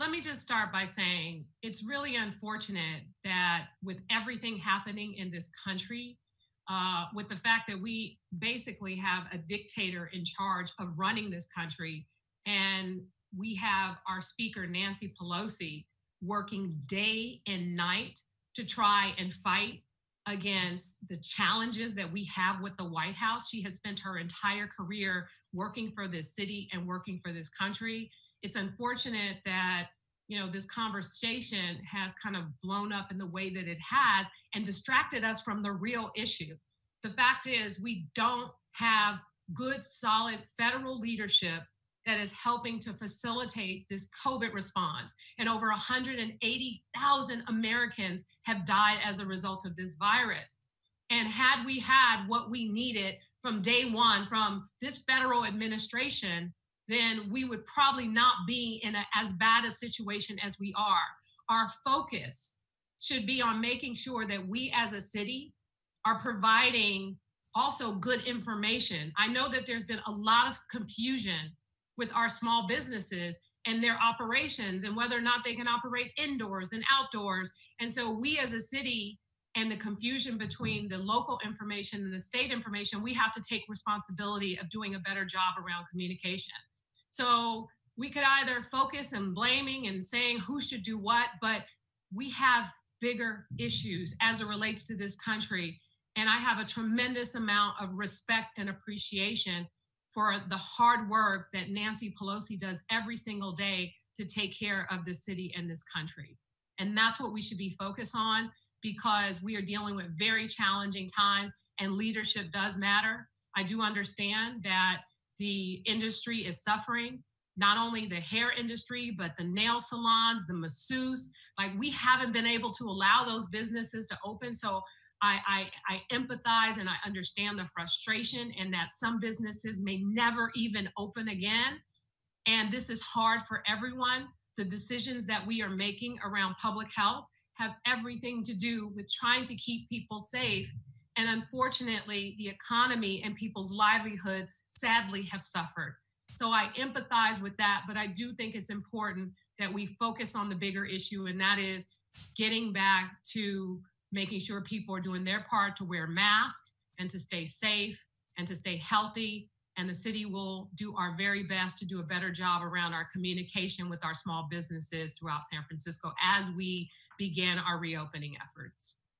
let me just start by saying it's really unfortunate that with everything happening in this country, uh, with the fact that we basically have a dictator in charge of running this country, and we have our speaker, Nancy Pelosi, working day and night to try and fight against the challenges that we have with the White House. She has spent her entire career working for this city and working for this country. It's unfortunate that you know this conversation has kind of blown up in the way that it has and distracted us from the real issue. The fact is we don't have good solid federal leadership that is helping to facilitate this COVID response. And over 180,000 Americans have died as a result of this virus. And had we had what we needed from day one from this federal administration, then we would probably not be in a, as bad a situation as we are. Our focus should be on making sure that we as a city are providing also good information. I know that there's been a lot of confusion with our small businesses and their operations and whether or not they can operate indoors and outdoors. And so we as a city and the confusion between the local information and the state information, we have to take responsibility of doing a better job around communication. So we could either focus and blaming and saying who should do what, but we have bigger issues as it relates to this country. And I have a tremendous amount of respect and appreciation for the hard work that Nancy Pelosi does every single day to take care of the city and this country. And that's what we should be focused on because we are dealing with very challenging time and leadership does matter. I do understand that the industry is suffering, not only the hair industry, but the nail salons, the masseuse. Like we haven't been able to allow those businesses to open. So I, I, I empathize and I understand the frustration and that some businesses may never even open again. And this is hard for everyone. The decisions that we are making around public health have everything to do with trying to keep people safe. And unfortunately, the economy and people's livelihoods sadly have suffered. So I empathize with that, but I do think it's important that we focus on the bigger issue, and that is getting back to making sure people are doing their part to wear masks and to stay safe and to stay healthy. And the city will do our very best to do a better job around our communication with our small businesses throughout San Francisco as we begin our reopening efforts.